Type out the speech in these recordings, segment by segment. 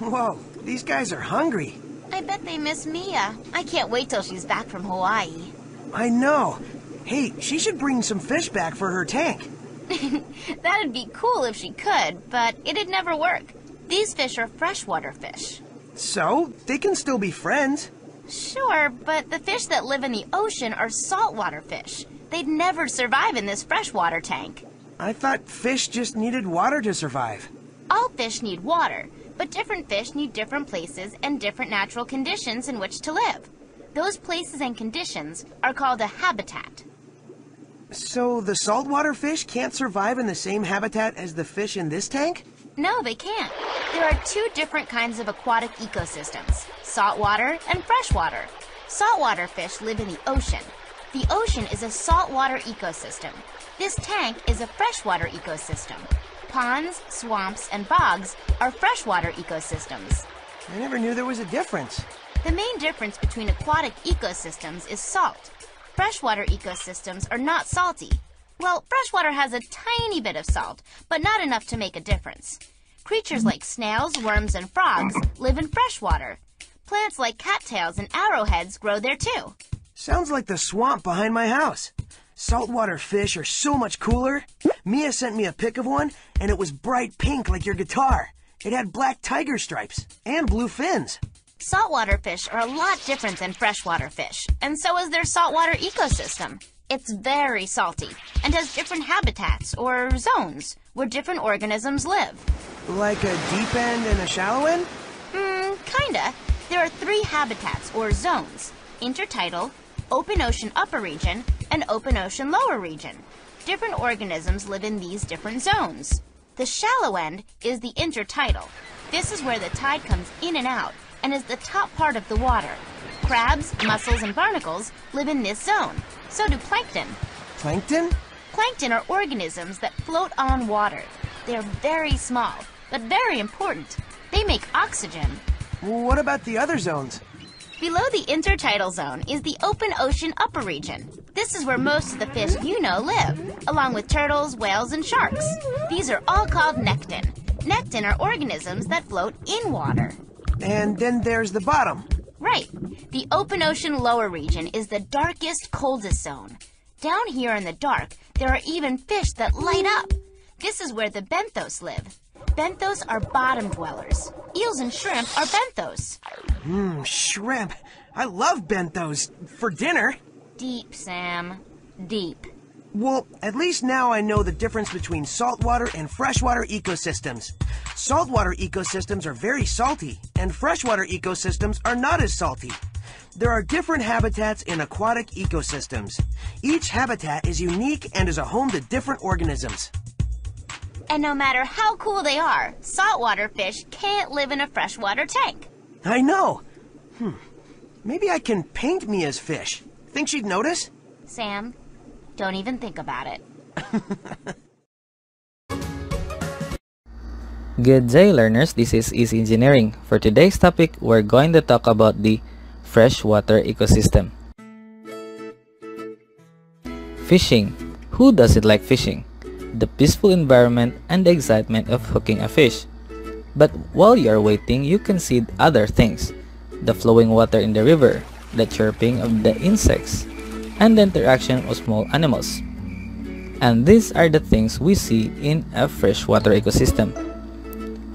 Whoa, these guys are hungry. I bet they miss Mia. I can't wait till she's back from Hawaii. I know. Hey, she should bring some fish back for her tank. That'd be cool if she could, but it'd never work. These fish are freshwater fish. So, they can still be friends. Sure, but the fish that live in the ocean are saltwater fish. They'd never survive in this freshwater tank. I thought fish just needed water to survive. All fish need water, but different fish need different places and different natural conditions in which to live. Those places and conditions are called a habitat. So, the saltwater fish can't survive in the same habitat as the fish in this tank? No, they can't. There are two different kinds of aquatic ecosystems, saltwater and freshwater. Saltwater fish live in the ocean. The ocean is a saltwater ecosystem. This tank is a freshwater ecosystem. Ponds, swamps, and bogs are freshwater ecosystems. I never knew there was a difference. The main difference between aquatic ecosystems is salt. Freshwater ecosystems are not salty. Well, freshwater has a tiny bit of salt, but not enough to make a difference. Creatures like snails, worms, and frogs live in freshwater. Plants like cattails and arrowheads grow there too. Sounds like the swamp behind my house. Saltwater fish are so much cooler. Mia sent me a pic of one, and it was bright pink like your guitar. It had black tiger stripes and blue fins. Saltwater fish are a lot different than freshwater fish, and so is their saltwater ecosystem. It's very salty and has different habitats or zones where different organisms live. Like a deep end and a shallow end? Hmm, kinda. There are three habitats or zones intertidal, open ocean upper region, and open ocean lower region. Different organisms live in these different zones. The shallow end is the intertidal. This is where the tide comes in and out and is the top part of the water. Crabs, mussels, and barnacles live in this zone. So do plankton. Plankton? Plankton are organisms that float on water. They are very small, but very important. They make oxygen. What about the other zones? Below the intertidal zone is the open ocean upper region. This is where most of the fish you know live, along with turtles, whales, and sharks. These are all called nekton. Nekton are organisms that float in water. And then there's the bottom. Right. The open ocean lower region is the darkest, coldest zone. Down here in the dark, there are even fish that light up. This is where the benthos live. Benthos are bottom dwellers. Eels and shrimp are benthos. Mmm, shrimp. I love benthos. For dinner. Deep, Sam. Deep. Well, at least now I know the difference between saltwater and freshwater ecosystems. Saltwater ecosystems are very salty, and freshwater ecosystems are not as salty. There are different habitats in aquatic ecosystems. Each habitat is unique and is a home to different organisms. And no matter how cool they are, saltwater fish can't live in a freshwater tank. I know. Hmm. Maybe I can paint Mia's fish. Think she'd notice? Sam, don't even think about it. Good day learners, this is Easy Engineering. For today's topic, we're going to talk about the freshwater ecosystem. Fishing. Who doesn't like fishing? The peaceful environment and the excitement of hooking a fish. But while you're waiting, you can see other things. The flowing water in the river, the chirping of the insects, and the interaction of small animals. And these are the things we see in a freshwater ecosystem.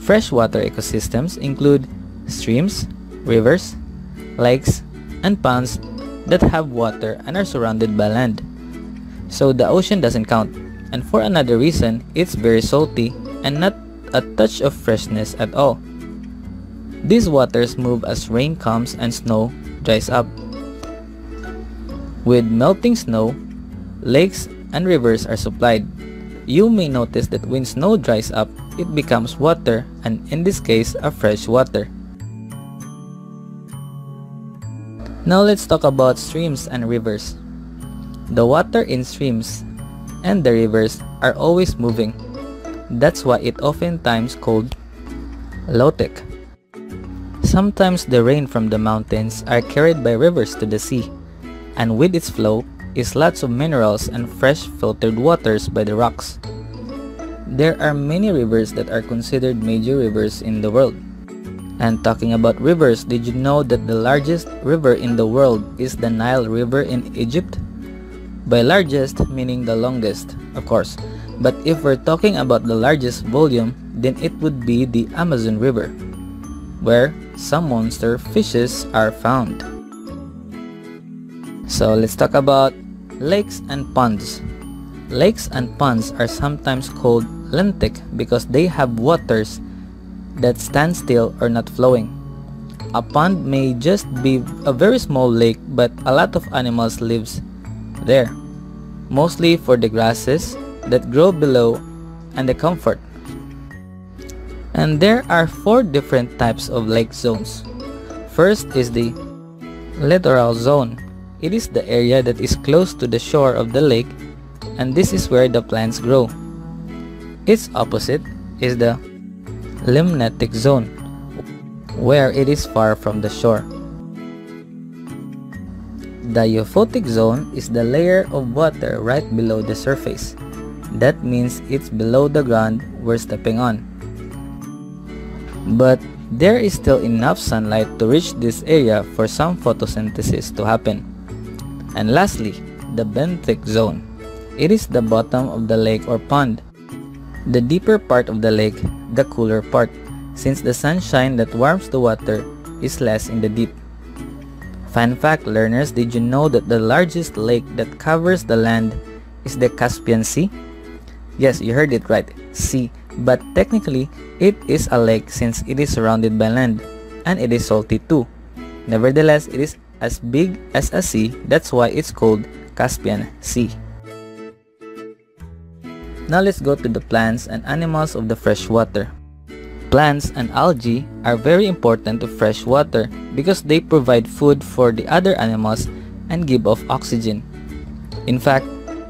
Freshwater ecosystems include streams, rivers, lakes, and ponds that have water and are surrounded by land. So the ocean doesn't count. And for another reason, it's very salty and not a touch of freshness at all. These waters move as rain comes and snow dries up. With melting snow, lakes and rivers are supplied. You may notice that when snow dries up, it becomes water and in this case, a fresh water. Now let's talk about streams and rivers. The water in streams and the rivers are always moving. That's why it oftentimes called lotic. Sometimes the rain from the mountains are carried by rivers to the sea, and with its flow is lots of minerals and fresh filtered waters by the rocks. There are many rivers that are considered major rivers in the world. And talking about rivers, did you know that the largest river in the world is the Nile River in Egypt? By largest, meaning the longest, of course. But if we're talking about the largest volume, then it would be the Amazon River, where some monster fishes are found. So let's talk about lakes and ponds. Lakes and ponds are sometimes called lentic because they have waters that stand still or not flowing. A pond may just be a very small lake but a lot of animals lives there, mostly for the grasses that grow below and the comfort. And there are four different types of lake zones. First is the littoral zone. It is the area that is close to the shore of the lake and this is where the plants grow. Its opposite is the limnetic zone, where it is far from the shore. The euphotic zone is the layer of water right below the surface. That means it's below the ground we're stepping on. But there is still enough sunlight to reach this area for some photosynthesis to happen. And lastly, the benthic zone. It is the bottom of the lake or pond. The deeper part of the lake, the cooler part, since the sunshine that warms the water is less in the deep. Fun fact learners, did you know that the largest lake that covers the land is the Caspian Sea? Yes, you heard it right, sea. But technically, it is a lake since it is surrounded by land, and it is salty too. Nevertheless, it is as big as a sea, that's why it's called Caspian Sea. Now let's go to the plants and animals of the freshwater. Plants and algae are very important to freshwater because they provide food for the other animals and give off oxygen. In fact,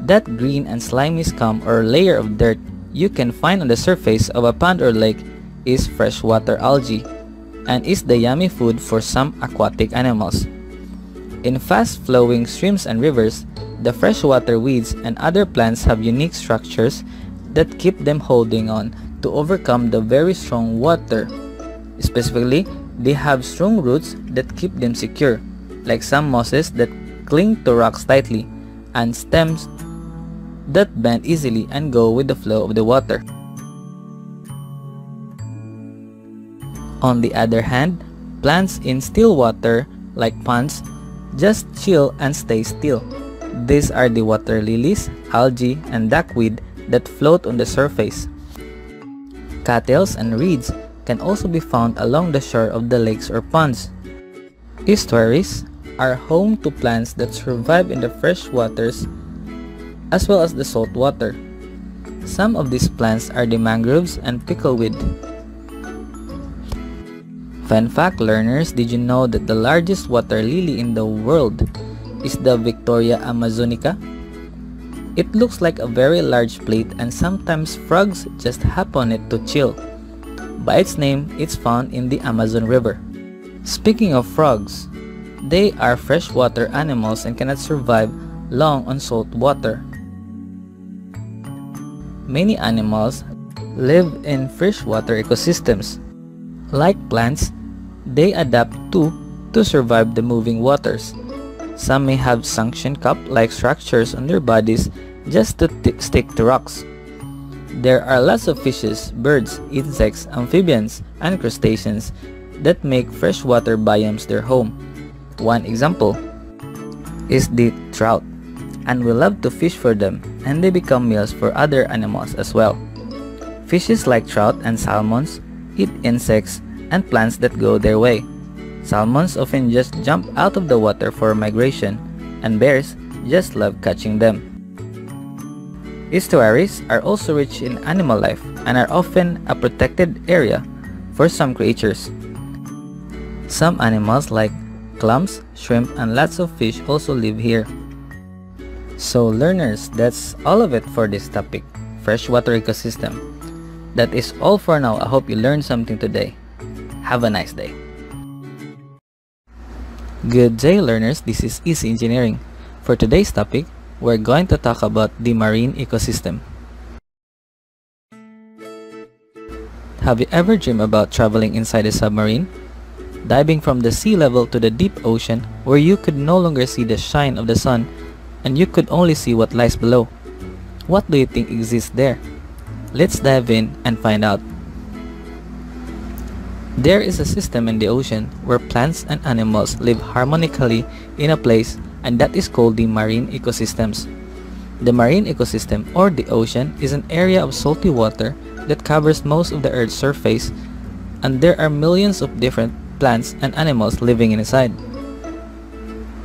that green and slimy scum or layer of dirt you can find on the surface of a pond or lake is freshwater algae and is the yummy food for some aquatic animals. In fast-flowing streams and rivers, the freshwater weeds and other plants have unique structures that keep them holding on to overcome the very strong water. Specifically, they have strong roots that keep them secure, like some mosses that cling to rocks tightly, and stems that bend easily and go with the flow of the water. On the other hand, plants in still water, like ponds, just chill and stay still. These are the water lilies, algae, and duckweed that float on the surface. Cattails and reeds can also be found along the shore of the lakes or ponds. Estuaries are home to plants that survive in the fresh waters as well as the salt water. Some of these plants are the mangroves and pickleweed. Fun fact learners, did you know that the largest water lily in the world is the Victoria amazonica? It looks like a very large plate and sometimes frogs just hop on it to chill. By its name, it's found in the Amazon River. Speaking of frogs, they are freshwater animals and cannot survive long on salt water. Many animals live in freshwater ecosystems. Like plants, they adapt too to survive the moving waters. Some may have suction cup-like structures on their bodies just to stick to rocks. There are lots of fishes, birds, insects, amphibians, and crustaceans that make freshwater biomes their home. One example is the trout, and we love to fish for them, and they become meals for other animals as well. Fishes like trout and salmons eat insects and plants that go their way. Salmons often just jump out of the water for migration, and bears just love catching them. Estuaries are also rich in animal life and are often a protected area for some creatures. Some animals like clams, shrimp, and lots of fish also live here. So learners, that's all of it for this topic, freshwater ecosystem. That is all for now. I hope you learned something today. Have a nice day. Good day learners, this is Easy Engineering. For today's topic, we're going to talk about the marine ecosystem. Have you ever dreamed about traveling inside a submarine? Diving from the sea level to the deep ocean where you could no longer see the shine of the sun and you could only see what lies below. What do you think exists there? Let's dive in and find out. There is a system in the ocean where plants and animals live harmonically in a place and that is called the marine ecosystems. The marine ecosystem or the ocean is an area of salty water that covers most of the earth's surface and there are millions of different plants and animals living inside.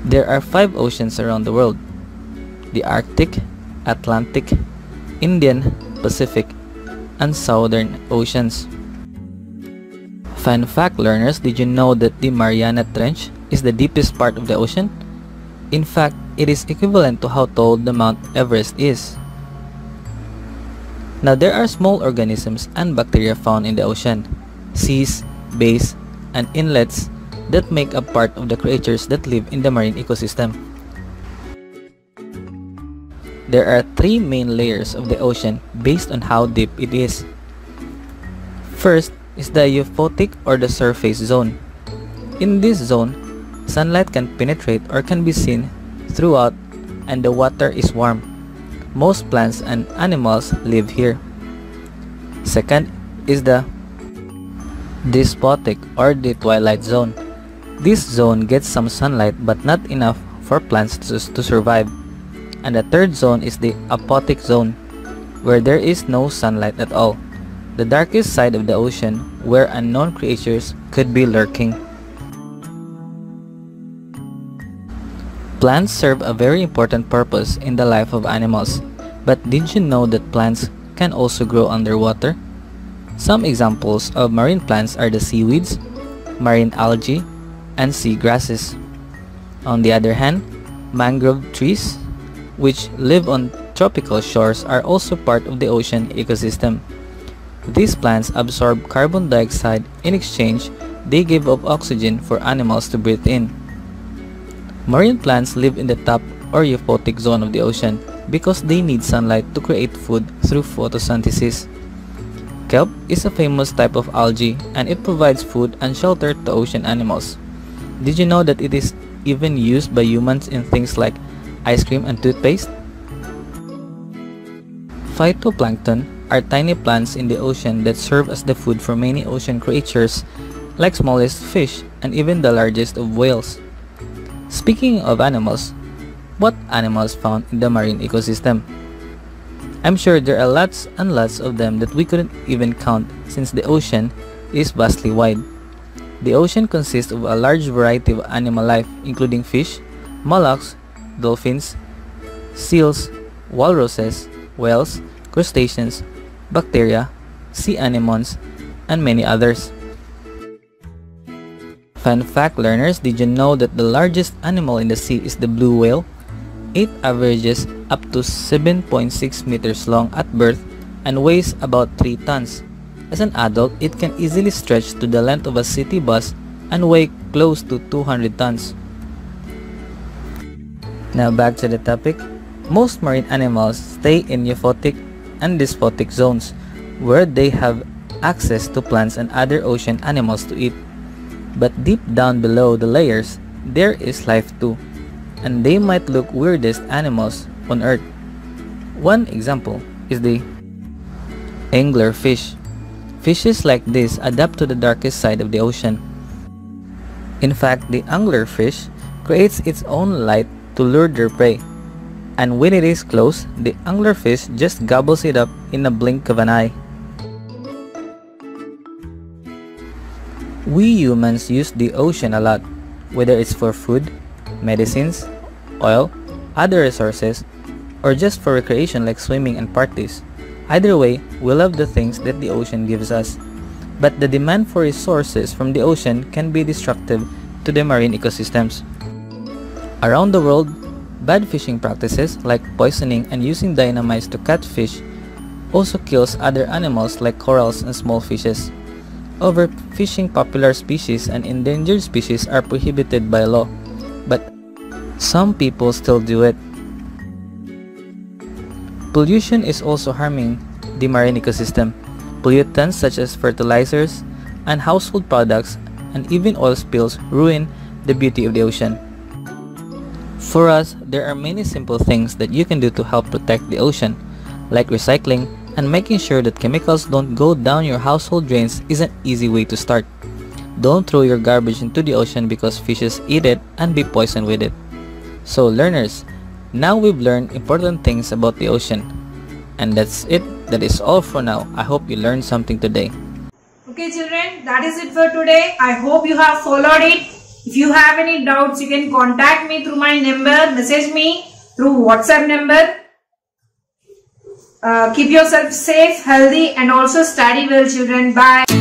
There are five oceans around the world. The Arctic, Atlantic, Indian, Pacific, and Southern Oceans. Fun fact learners, did you know that the Mariana Trench is the deepest part of the ocean? In fact, it is equivalent to how tall the Mount Everest is. Now there are small organisms and bacteria found in the ocean, seas, bays, and inlets that make up part of the creatures that live in the marine ecosystem. There are three main layers of the ocean based on how deep it is. First is the euphotic or the surface zone. In this zone, sunlight can penetrate or can be seen throughout and the water is warm. Most plants and animals live here. Second is the disphotic or the twilight zone. This zone gets some sunlight but not enough for plants to, to survive. And the third zone is the aphotic zone, where there is no sunlight at all. The darkest side of the ocean where unknown creatures could be lurking. Plants serve a very important purpose in the life of animals, but did you know that plants can also grow underwater? Some examples of marine plants are the seaweeds, marine algae, and sea grasses. On the other hand, mangrove trees, which live on tropical shores are also part of the ocean ecosystem. These plants absorb carbon dioxide in exchange they give up oxygen for animals to breathe in. Marine plants live in the top or euphotic zone of the ocean because they need sunlight to create food through photosynthesis. Kelp is a famous type of algae and it provides food and shelter to ocean animals. Did you know that it is even used by humans in things like ice cream and toothpaste? Phytoplankton are tiny plants in the ocean that serve as the food for many ocean creatures like smallest fish and even the largest of whales. Speaking of animals, what animals found in the marine ecosystem? I'm sure there are lots and lots of them that we couldn't even count since the ocean is vastly wide. The ocean consists of a large variety of animal life including fish, mollusks, dolphins, seals, walruses, whales, crustaceans, bacteria, sea anemones, and many others. Fun fact learners, did you know that the largest animal in the sea is the blue whale? It averages up to 7.6 meters long at birth and weighs about 3 tons. As an adult, it can easily stretch to the length of a city bus and weigh close to 200 tons. Now back to the topic. Most marine animals stay in euphotic and disphotic zones where they have access to plants and other ocean animals to eat. But deep down below the layers, there is life too, and they might look weirdest animals on earth. One example is the anglerfish. Fishes like this adapt to the darkest side of the ocean. In fact, the anglerfish creates its own light to lure their prey, and when it is close, the anglerfish just gobbles it up in a blink of an eye. We humans use the ocean a lot, whether it's for food, medicines, oil, other resources, or just for recreation like swimming and parties. Either way, we love the things that the ocean gives us. But the demand for resources from the ocean can be destructive to the marine ecosystems. Around the world, bad fishing practices like poisoning and using dynamite to catch fish also kills other animals like corals and small fishes. Overfishing popular species and endangered species are prohibited by law, but some people still do it. Pollution is also harming the marine ecosystem. Pollutants such as fertilizers and household products and even oil spills ruin the beauty of the ocean. For us, there are many simple things that you can do to help protect the ocean, like recycling and making sure that chemicals don't go down your household drains is an easy way to start. Don't throw your garbage into the ocean because fishes eat it and be poisoned with it. So learners, now we've learned important things about the ocean. And that's it. That is all for now. I hope you learned something today. Okay children, that is it for today. I hope you have followed it. If you have any doubts, you can contact me through my number, message me through WhatsApp number. Uh, keep yourself safe, healthy and also study well children. Bye.